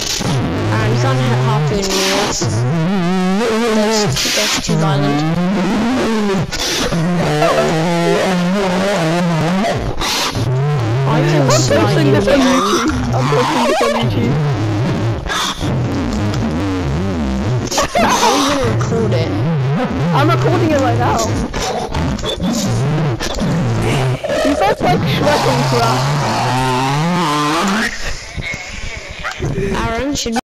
And you can't ha- harpoon me, that's, that's, too violent. I can I'm you this on. YouTube. I'm posting this on YouTube. How are you gonna record it? I'm recording it right now. You guys like Shrek and crap. Aaron, should